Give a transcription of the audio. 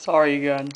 Sorry again.